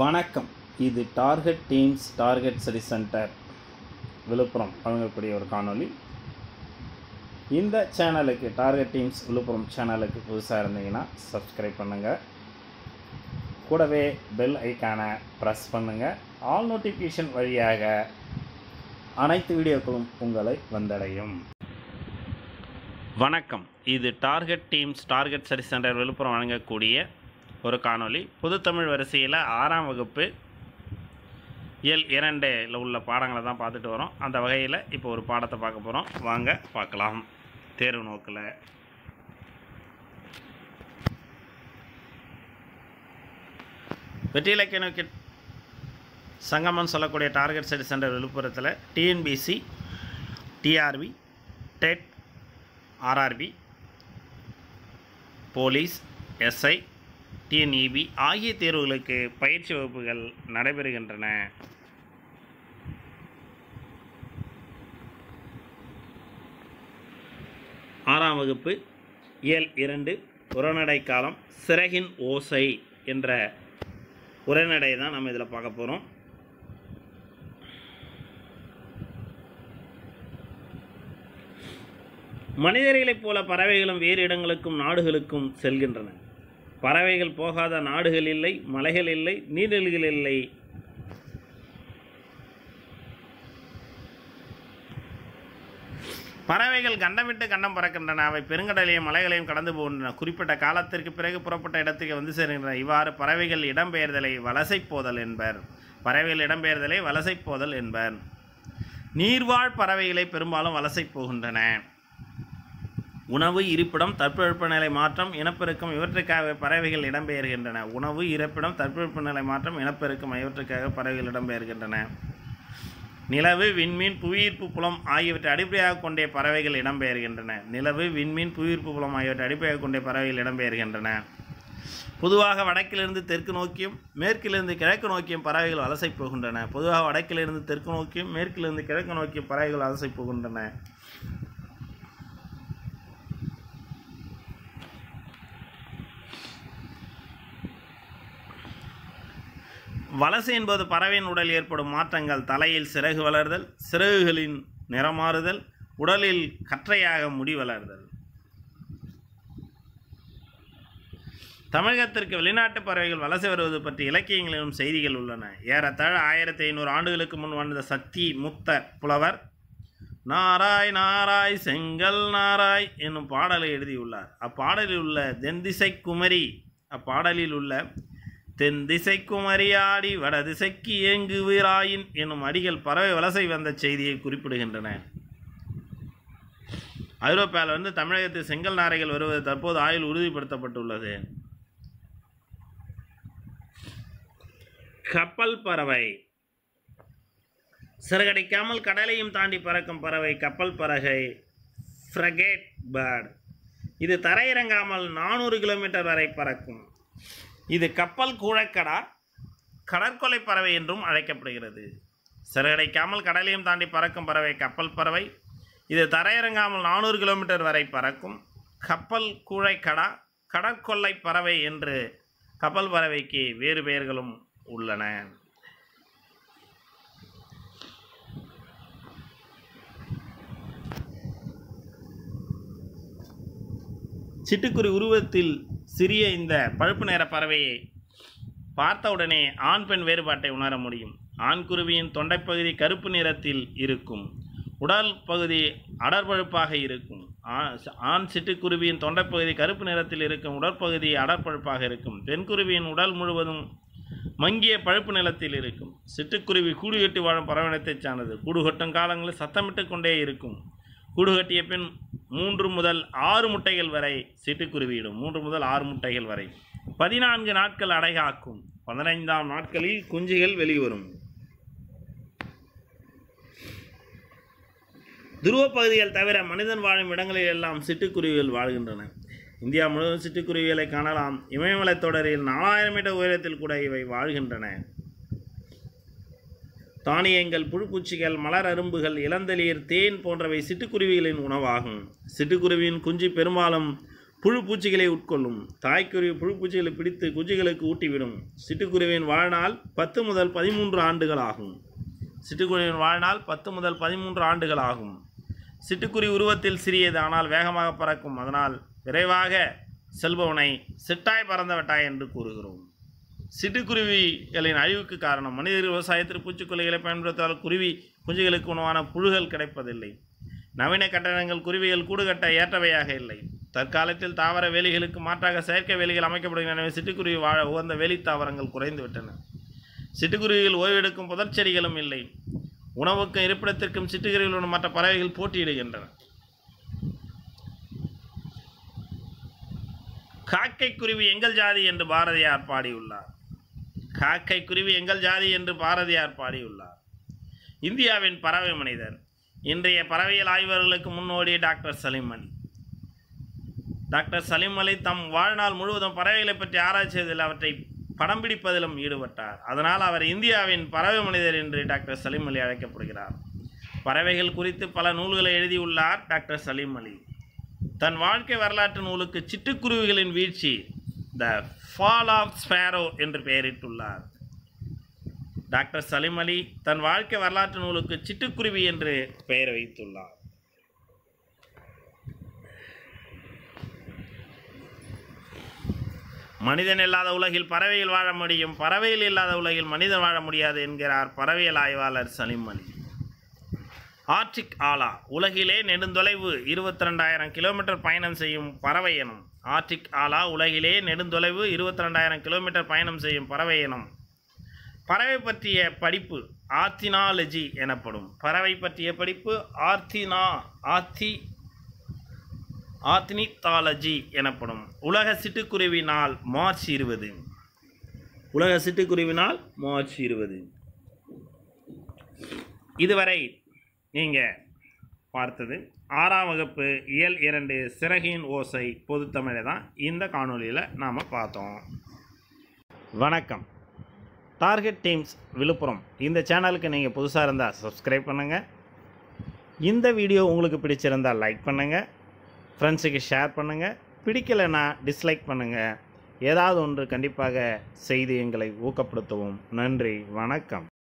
வணக்கம். இது target teams target study centre Villupuram வழங்கக்கூடிய ஒரு காணொளி. இந்த சேனலுக்கு டார்கெட் டீம்ஸ் விழுப்புரம் சேனலுக்கு புதுசாக இருந்தீங்கன்னா சப்ஸ்கிரைப் பண்ணுங்கள் கூடவே பெல் ஐக்கானை ப்ரெஸ் பண்ணுங்கள் ஆல் நோட்டிஃபிகேஷன் வழியாக அனைத்து வீடியோக்களும் உங்களை வந்தடையும். வணக்கம். இது target teams target study centre Villupuram வழங்கக்கூடிய ஒரு காணொளி. புதுத்தமிழ் வரிசையில் ஆறாம் வகுப்பு இயல் இரண்டில் உள்ள பாடங்களை தான் பார்த்துட்டு வரோம். அந்த வகையில் இப்போ ஒரு பாடத்தை பார்க்க போகிறோம் வாங்க பார்க்கலாம். தேர்வு நோக்கில். வெற்றி இலக்கிய நோக்கி சங்கமம் சொல்லக்கூடிய டார்கெட் ஸ்டடி சென்டர் விழுப்புரத்தில் TNPSC TRB TET RRB police SI TNEB ஆகிய தேர்வுகளுக்கு பயிற்சி வகுப்புகள் நடைபெறுகின்றன. ஆறாம் வகுப்பு இயல் இரண்டு உரைநடை காலம் சிறகின் ஓசை என்ற உரைநடை தான் நம்ம இதில் பார்க்க போகிறோம் மனிதர்களைப் போல பறவைகளும் வேறு இடங்களுக்கும் நாடுகளுக்கும் செல்கின்றன. பறவைகள் போகாத நாடுகள் இல்லை மலைகள் இல்லை நீரிழிகள் இல்லை. பறவைகள் கண்டமிட்டு கண்டம் பறக்கின்றன. அவை பெருங்கடலையும் மலைகளையும் கடந்து போகின்றன. குறிப்பிட்ட காலத்திற்கு பிறகு புறப்பட்ட இடத்துக்கு வந்து சேர்கின்றன. இவ்வாறு பறவைகள் இடம்பெயர்தலை வலசை போதல் என்பர். பறவைகள் இடம்பெயர்தலை வலசை போதல் என்பர். நீர்வாழ் பறவைகளை பெரும்பாலும் வலசை போகின்றன. உணவு இருப்பிடம் தட்பவெப்பநிலை மாற்றம் இனப்பெருக்கம் இவற்றுக்காக பறவைகள் இடம்பெயர்கின்றன. உணவு இருப்பிடம் தட்பவெப்பநிலை மாற்றம் இனப்பெருக்கம் இவற்றுக்காக பறவைகள் இடம்பெயர்கின்றன. நிலவு விண்மீன் புவியீர்ப்பு புலம் ஆகியவற்றை அடிப்படையாக கொண்டே பறவைகள் இடம்பெயர்கின்றன. நிலவு விண்மீன் புவியீர்ப்பு புலம் ஆகியவற்றை அடிப்படையாக கொண்டே பறவைகள் இடம்பெயர்கின்றன. பொதுவாக வடக்கிலிருந்து தெற்கு நோக்கியும் மேற்கிலிருந்து கிழக்கு நோக்கியும் பறவைகள் வலசை போகின்றன. பொதுவாக வடக்கிலிருந்து தெற்கு நோக்கியும் மேற்கிலிருந்து கிழக்கு நோக்கியும் பறவைகள் வலசை போகின்றன. வலசை என்பது பறவையின் உடல் ஏற்படும் மாற்றங்கள். தலையில் சிறகு வளர்தல் சிறகுகளின் நிறமாறுதல் உடலில் கற்றையாக முடி வளர்தல். தமிழகத்திற்கு வெளிநாட்டு பறவைகள் வலசை வருவது பற்றி இலக்கியங்களிலும் செய்திகள் உள்ளன. ஏறத்தாழ ஆயிரத்தி ஐநூறு ஆண்டுகளுக்கு முன் வாழ்ந்த சக்தி முத்த புலவர் நாராய் நாராய் செங்கல் நாராய் என்னும் பாடலை எழுதியுள்ளார். அப்பாடலில் உள்ள தென்திசை குமரி அப்பாடலில் உள்ள தென் திசை குமரியாடி வட திசைக்கு இயங்குவீராயின் என்னும் அடிகள் பறவை வலசை வந்த செய்தியை குறிப்பிடுகின்றன. ஐரோப்பாவில் வந்து தமிழகத்தில் செங்கல் நாரைகள் வருவது தற்போது ஆயுள் உறுதிப்படுத்தப்பட்டுள்ளது. கப்பல் பறவை. சிறகடிக்காமல் கடலையும் தாண்டி பறக்கும் பறவை கப்பல் பறகை ஃப்ரகேட் பேர்ட். இது தரையிறங்காமல் நானூறு கிலோமீட்டர் வரை பறக்கும். இது கப்பல் கூழக்கடா கடற்கொலை பறவை என்றும் அழைக்கப்படுகிறது. சிறகடைக்காமல் கடலையும் தாண்டி பறக்கும் பறவை கப்பல் பறவை. இது தரையிறங்காமல் நானூறு கிலோமீட்டர் வரை பறக்கும். கப்பல் கூழைக்கடா கடற்கொள்ளை பறவை என்று கப்பல் பறவைக்கு வேறு பெயர்களும் உள்ளன. சிட்டுக்குருவி உருவத்தில் சிறிய இந்த பழுப்பு நிற பறவையை பார்த்தவுடனே ஆண் பெண் வேறுபாட்டை உணர முடியும். ஆண் குருவியின் தொண்டைப்பகுதி கருப்பு நிறத்தில் இருக்கும். உடல் பகுதி அடற்பழுப்பாக இருக்கும். ஆண் சிட்டுக்குருவியின் தொண்டைப்பகுதி கருப்பு நிறத்தில் இருக்கும். உடற்பகுதி அடற்பழுப்பாக இருக்கும். பெண் குருவியின் உடல் முழுவதும் மங்கிய பழுப்பு நிலத்தில் இருக்கும். சிட்டுக்குருவி கூடு கட்டி வாழும் பறவைனத்தைச் சார்ந்தது. கூடு கட்டும் காலங்களில் சத்தமிட்டு கொண்டே இருக்கும். கூடு கட்டிய பின் மூன்று முதல் ஆறு முட்டைகள் வரை சிட்டுக்குருவியிடும் மூன்று முதல் ஆறு முட்டைகள் வரை. பதினான்கு நாட்கள் அடைகாக்கும். பதினைந்தாம் நாட்களில் குஞ்சுகள் வெளிவரும். துருவ பகுதிகள் தவிர மனிதன் வாழும் இடங்களில் எல்லாம் சிட்டுக்குருவிகள் வாழ்கின்றன. இந்தியா முழுவதும் சிட்டுக்குருவிகளை காணலாம். இமயமலைத் தொடரில் நாலாயிரம் மீட்டர் உயரத்தில் கூட இவை வாழ்கின்றன. தானியங்கள் புழுப்பூச்சிகள் மலர் அரும்புகள் இளந்தளிர் தேன் போன்றவை சிட்டுக்குருவிகளின் உணவாகும். சிட்டுக்குருவியின் குஞ்சு பெரும்பாலும் புழுப்பூச்சிகளை உட்கொள்ளும். தாய்க்குருவி புழுப்பூச்சிகளை பிடித்து குஞ்சுகளுக்கு ஊட்டிவிடும். சிட்டுக்குருவியின் வாழ்நாள் பத்து முதல் பதிமூன்று ஆண்டுகள் ஆகும் சிட்டுக்குருவியின் வாழ்நாள் பத்து முதல் பதிமூன்று ஆண்டுகள் ஆகும் சிட்டுக்குருவி உருவத்தில் சிறியது ஆனால் வேகமாக பறக்கும். அதனால் விரைவாக செல்பவனை சிட்டாய் பறந்தவட்டாய் என்று கூறுகிறோம். சிட்டுக்குருவிகளின் அழிவுக்கு காரணம். மனிதர்கள் விவசாயத்தில் பூச்சிக்கொல்லிகளை பயன்படுத்துவதால் குருவி குஞ்சுகளுக்கு உணவான புழுகள் கிடைப்பதில்லை. நவீன கட்டடங்கள் குருவிகள் கூடு கட்ட ஏற்றவையாக இல்லை. தற்காலத்தில் தாவர வேலிகளுக்கு மாற்றாக செயற்கை வேலிகள் அமைக்கப்படுகின்றன. எனவே சிட்டுக்குருவி வாழ உகந்த வேலி தாவரங்கள் குறைந்துவிட்டன சிட்டுக்குருவிகள் ஓய்வெடுக்கும் புதற்செடிகளும் இல்லை. உணவுக்கும் இருப்பிடத்திற்கும் சிட்டுக்குருவிகளுடன் மற்ற பறவைகள் போட்டியிடுகின்றன. காக்கை குருவி எங்கள் ஜாதி என்று பாரதியார் பாடியுள்ளார். காக்கை குருவி எங்கள் ஜாதி என்று பாரதியார் பாடியுள்ளார். இந்தியாவின் பறவை மனிதர் இன்றைய பறவையியல் ஆய்வர்களுக்கு முன்னோடி டாக்டர் சலீம் அலி டாக்டர் சலீம் அலி தம் வாழ்நாள் முழுவதும் பறவைகளை பற்றி ஆராய்ச்சியதில் அவற்றை படம் பிடிப்பதிலும் ஈடுபட்டார். அதனால் அவர் இந்தியாவின் பறவை மனிதர் என்று டாக்டர் சலீம் அலி அழைக்கப்படுகிறார். பறவைகள் குறித்து பல நூல்களை எழுதியுள்ளார் டாக்டர் சலீம் அலி தன் வாழ்க்கை வரலாற்று நூலுக்கு சிட்டுக்குருவிகளின் வீழ்ச்சி த ஃபால் ஆஃப் ஸ்பேரோ என்று பெயரிட்டுள்ளார். டாக்டர் சலீம் அலி தன் வாழ்க்கை வரலாற்று நூலுக்கு சிட்டுக்குருவி என்று பெயர் வைத்துள்ளார். மனிதன் இல்லாத உலகில் பறவையில் வாழ முடியும். பறவையில் இல்லாத உலகில் மனிதன் வாழ முடியாது என்கிறார் பறவையியல் ஆய்வாளர் சலீம் அலி. ஆர்டிக் ஆலா உலகிலே நெடுந்தொலைவு இருபத்தி ரெண்டாயிரம் கிலோமீட்டர் பயணம் செய்யும் பறவை எனும் ஆர்டிக் ஆலா உலகிலே நெடுந்தொலைவு இருபத்தி ரெண்டாயிரம் கிலோமீட்டர் பயணம் செய்யும் பறவை இனம். பறவை பற்றிய படிப்பு ஆர்த்தினாலஜி எனப்படும். பறவை பற்றிய படிப்பு ஆர்த்தினா ஆர்த்தி ஆர்த்தினித்தாலஜி எனப்படும். உலக சிட்டுக்குருவி நாள் மார்ச் இருபது. உலக சிட்டுக்குருவி நாள் மார்ச் இருபது. இதுவரை நீங்கள் பார்த்தது ஆறாம் வகுப்பு இயல் இரண்டு சிறகின் ஓசை பொதுத்தமிழை தான் இந்த காணொளியில் நாம் பார்த்தோம். வணக்கம். Target teams Villupuram. இந்த சேனலுக்கு நீங்கள் புதுசாக இருந்தால் சப்ஸ்கிரைப் பண்ணுங்கள் இந்த வீடியோ உங்களுக்கு பிடிச்சிருந்தால் லைக் பண்ணுங்கள் ஃப்ரெண்ட்ஸுக்கு ஷேர் பண்ணுங்கள் பிடிக்கலைன்னா டிஸ்லைக் பண்ணுங்கள் ஏதாவது ஒன்று கண்டிப்பாக செய்து எங்களை ஊக்கப்படுத்தவும். நன்றி. வணக்கம்.